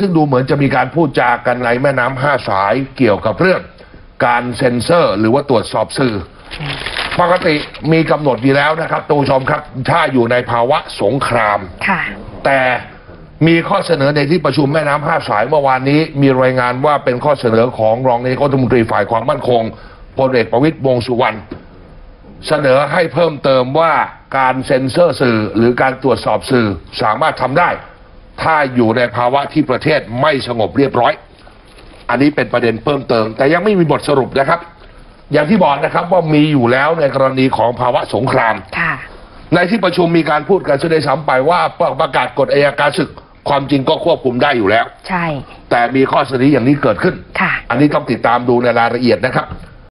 ซึ่งดูเหมือนจะมีการพูดจากันในแม่น้ำห้าสายเกี่ยวกับเรื่อง การเซ็นเซอร์หรือว่าตรวจสอบสื่อ ปกติมีกำหนดอยู่แล้วนะครับตูชมครับ ถ้าอยู่ในภาวะสงคราม ค่ะ แต่มีข้อเสนอในที่ประชุมแม่น้ำห้าสายเมื่อวานนี้ มีรายงานว่าเป็นข้อเสนอของรองนายกรัฐมนตรีฝ่ายความมั่นคงพลเอกประวิตรวงษ์สุวรรณเสนอให้เพิ่มเติมว่าการเซ็นเซอร์สื่อหรือการตรวจสอบสื่อสามารถทำได้ ถ้าอยู่ในภาวะที่ประเทศไม่สงบเรียบร้อย อันนี้เป็นประเด็นเพิ่มเติม แต่ยังไม่มีบทสรุปนะครับ อย่างที่บอกนะครับว่ามีอยู่แล้วในกรณีของภาวะสงครามค่ะในที่ประชุมมีการพูดกันแสดงซ้ำไปว่าประกาศกฎอัยการศึกความจริงก็ควบคุมได้อยู่แล้ว ใช่ แต่มีข้อเสนออย่างนี้เกิดขึ้นค่ะอันนี้ต้องติดตามดูในรายละเอียดนะครับ